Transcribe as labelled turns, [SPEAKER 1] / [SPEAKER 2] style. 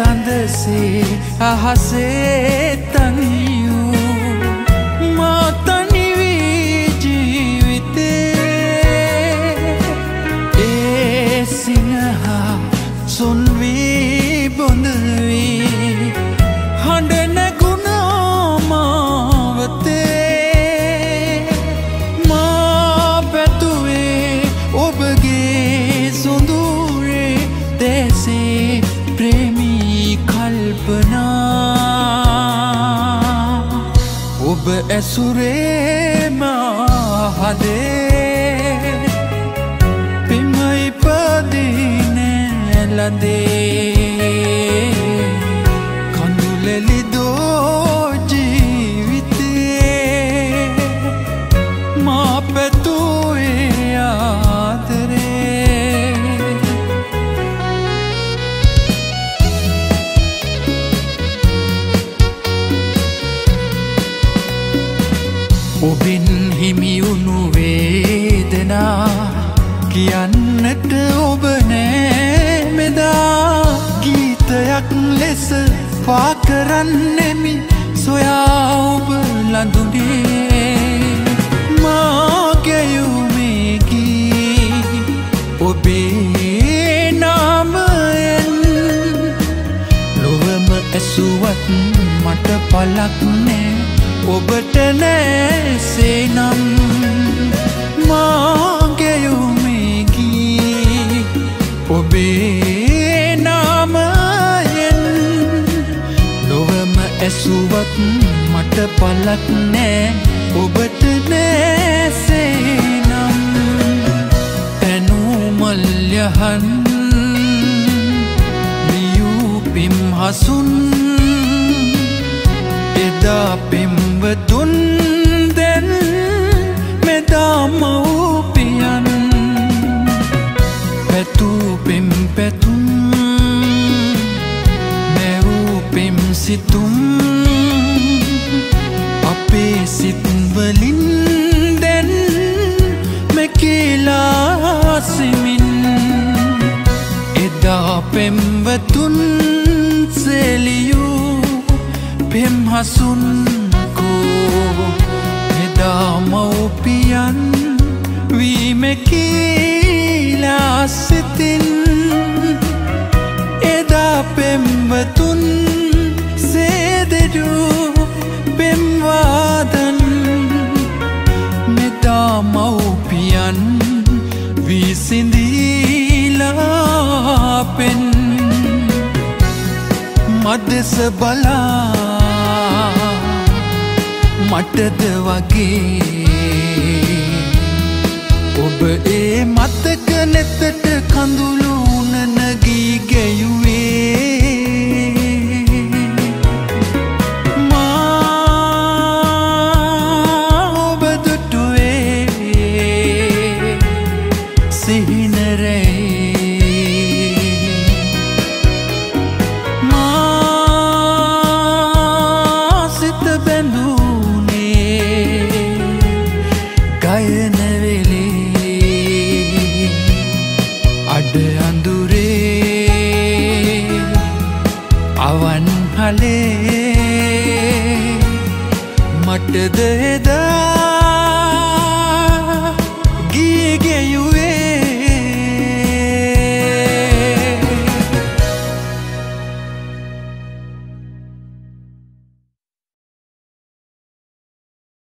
[SPEAKER 1] ඇසේ අහසේ තනියූ මාතනිවී ජීවිතේ. ඒ සිනහා සොන්වී බොඳවී හඬ නැගුණාමාවතේ මා පැතුවේ ඔබගේ ඇසුරේම හදේ පිමයි පදිනෑ ලදේ. පාකරන්නෙමි සොයා ඔබ ලඳුනේ මාගැයුමේකී ඔබේ නාමයෙන්. ලොවම ඇසුවත් මට පලක් නෑ. ඔබට නෑසේ නම් මාගැයුමේගී ඔබේ ලොවම ඇසුවත් මට පලක් නෑ. ඔබට නෑසේ නම් තැනුමල්යහන් ලියූ පිම් හසුන්. එදා පෙම්වතුන් සිතුම් අපේ සිත්වලින් දැන් මෙකිලා සිමින් එදා පෙම්වතුන් සෙලියූ පෙම්හසුන්කෝ එදා මව්පියන් වීමකීලා මදෙස බලා මටද වගේ. ඔබ ඒ මතක නෙතට කඳුළු උනනගී ගැයුවේ. අඩ අඳුරේ අවන් හලේ මටද එදා